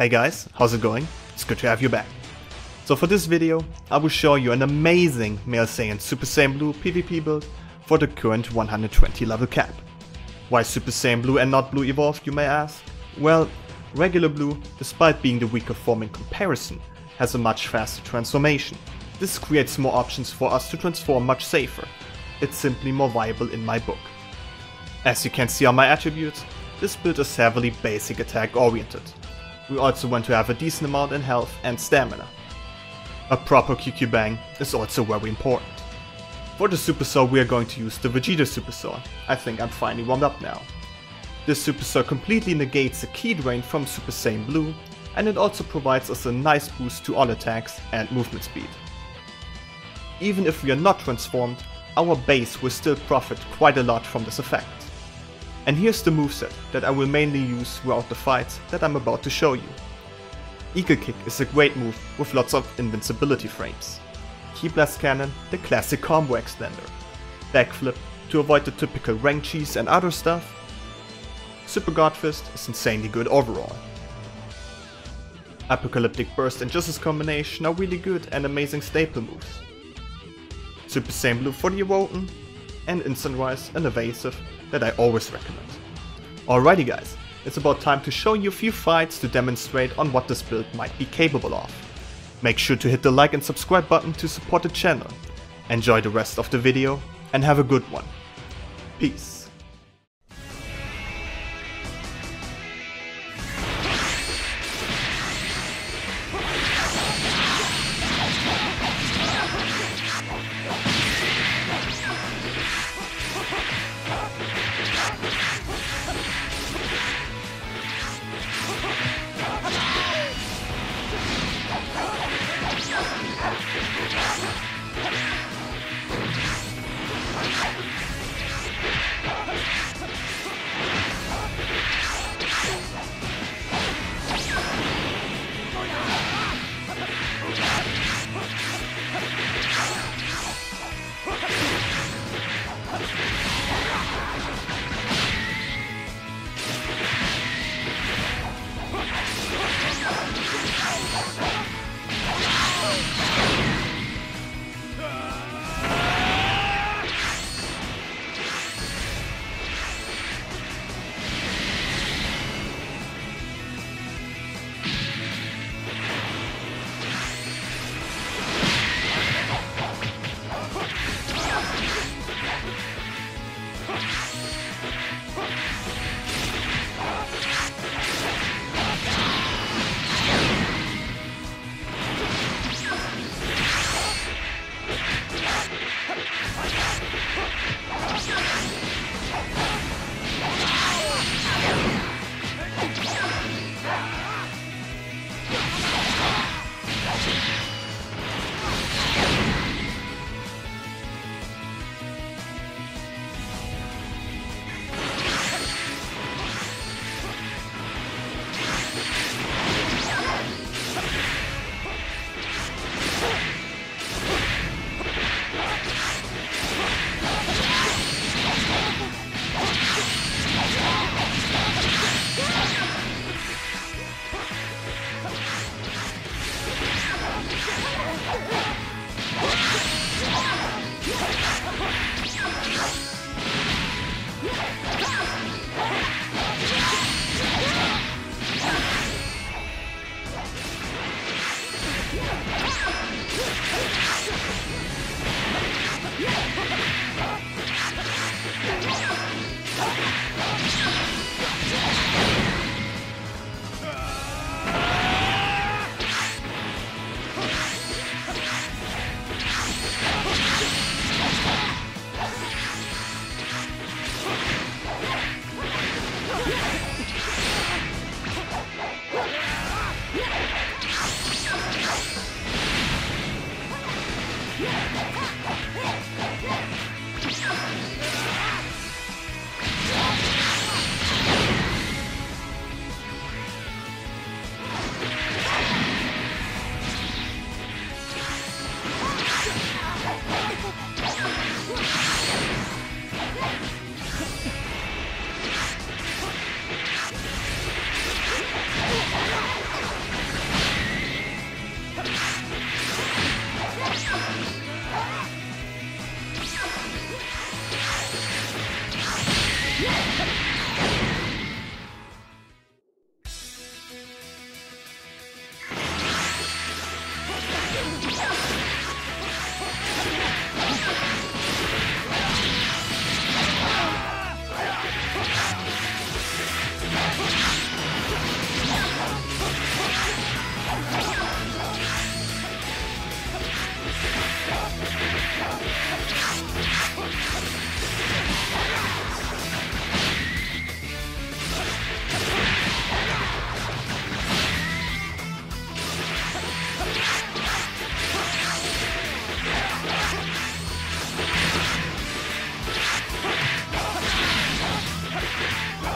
Hey guys, how's it going? It's good to have you back. So for this video, I will show you an amazing Male Saiyan Super Saiyan Blue PvP build for the current 120 level cap. Why Super Saiyan Blue and not Blue Evolved, you may ask? Well, regular Blue, despite being the weaker form in comparison, has a much faster transformation. This creates more options for us to transform much safer. It's simply more viable in my book. As you can see on my attributes, this build is heavily basic attack oriented. We also want to have a decent amount in health and stamina. A proper QQ bang is also very important. For the Super Soul we are going to use the Vegeta Super Soul. I think I'm finally warmed up now. This Super Soul completely negates the ki drain from Super Saiyan Blue and it also provides us a nice boost to all attacks and movement speed. Even if we are not transformed, our base will still profit quite a lot from this effect. And here's the moveset that I will mainly use throughout the fights that I'm about to show you. Eagle Kick is a great move with lots of invincibility frames. Ki Blast Cannon, the classic combo extender. Backflip to avoid the typical rank cheese and other stuff. Super God Fist is insanely good overall. Apocalyptic Burst and Justice combination are really good and amazing staple moves. Super Saiyan Blue for the Awoken, and Instant Rise and Evasive that I always recommend. Alrighty guys, it's about time to show you a few fights to demonstrate on what this build might be capable of. Make sure to hit the like and subscribe button to support the channel. Enjoy the rest of the video and have a good one. Peace. Yeah!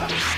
Bye.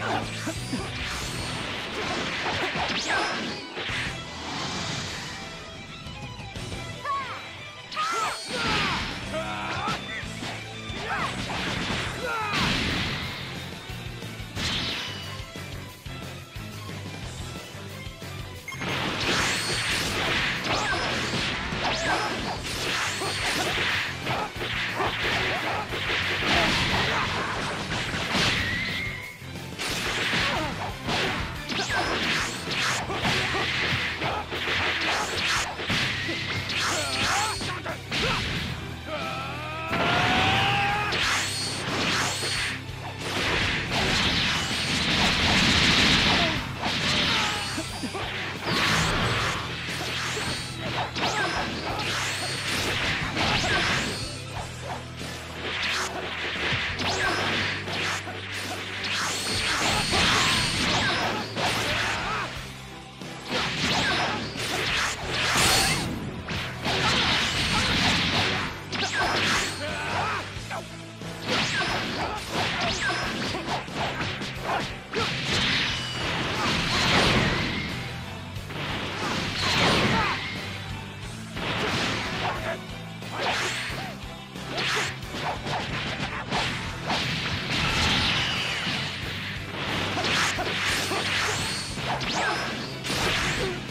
ハハハハ!フッ。